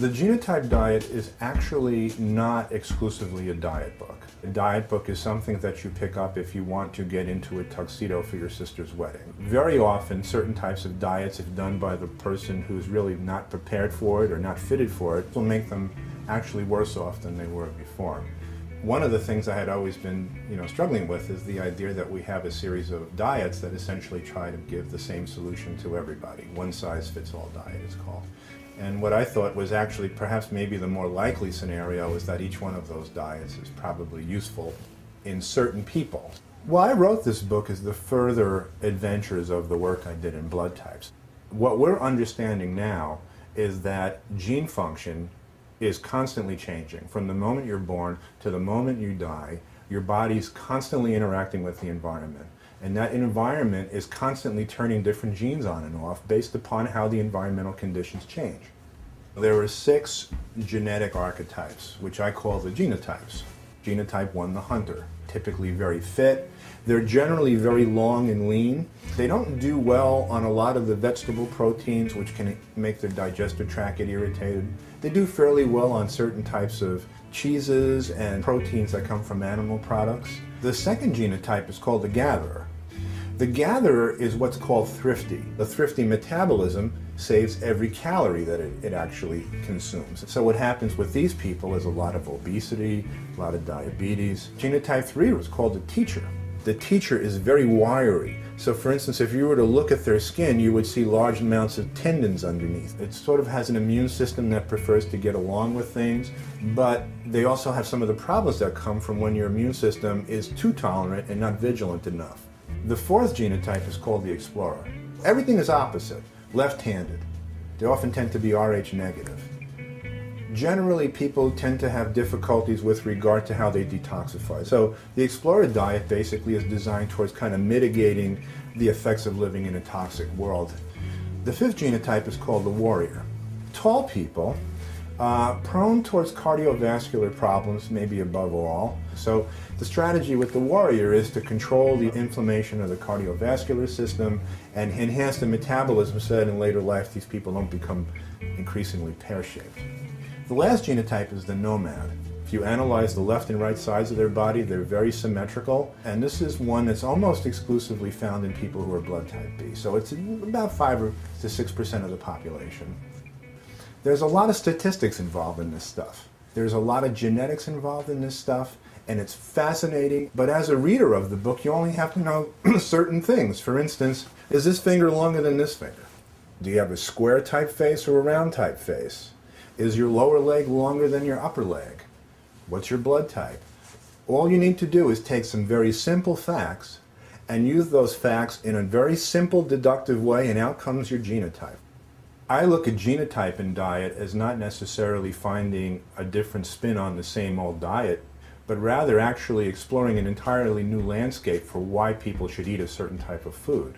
The genotype diet is actually not exclusively a diet book. A diet book is something that you pick up if you want to get into a tuxedo for your sister's wedding. Very often, certain types of diets, if done by the person who's really not prepared for it or not fitted for it, will make them actually worse off than they were before. One of the things I had always been, you know, struggling with is the idea that we have a series of diets that essentially try to give the same solution to everybody. One size fits all diet is called. And what I thought was actually perhaps maybe the more likely scenario is that each one of those diets is probably useful in certain people. Why I wrote this book is the further adventures of the work I did in blood types. What we're understanding now is that gene function is constantly changing. From the moment you're born to the moment you die, your body's constantly interacting with the environment. And that environment is constantly turning different genes on and off based upon how the environmental conditions change. There are six genetic archetypes, which I call the genotypes. Genotype 1, the hunter, typically very fit. They're generally very long and lean. They don't do well on a lot of the vegetable proteins, which can make their digestive tract get irritated. They do fairly well on certain types of cheeses and proteins that come from animal products. The second genotype is called the gatherer. The gatherer is what's called thrifty. The thrifty metabolism saves every calorie that it, it, actually consumes. So what happens with these people is a lot of obesity, a lot of diabetes. Genotype 3 was called the teacher. The teacher is very wiry. So for instance, if you were to look at their skin, you would see large amounts of tendons underneath. It sort of has an immune system that prefers to get along with things, but they also have some of the problems that come from when your immune system is too tolerant and not vigilant enough. The fourth genotype is called the explorer. Everything is opposite, left-handed. They often tend to be Rh negative. Generally, people tend to have difficulties with regard to how they detoxify. So the explorer diet basically is designed towards kind of mitigating the effects of living in a toxic world. The fifth genotype is called the warrior. Tall people uh, prone towards cardiovascular problems, maybe above all. So the strategy with the warrior is to control the inflammation of the cardiovascular system and enhance the metabolism so that in later life these people don't become increasingly pear-shaped. The last genotype is the nomad. If you analyze the left and right sides of their body, they're very symmetrical, and this is one that's almost exclusively found in people who are blood type B. So it's about 5 to 6% of the population. There's a lot of statistics involved in this stuff. There's a lot of genetics involved in this stuff, and it's fascinating. But as a reader of the book, you only have to know certain things. For instance, is this finger longer than this finger? Do you have a square type face or a round type face? Is your lower leg longer than your upper leg? What's your blood type? All you need to do is take some very simple facts and use those facts in a very simple deductive way, and out comes your genotype. I look at genotype and diet as not necessarily finding a different spin on the same old diet, but rather actually exploring an entirely new landscape for why people should eat a certain type of food.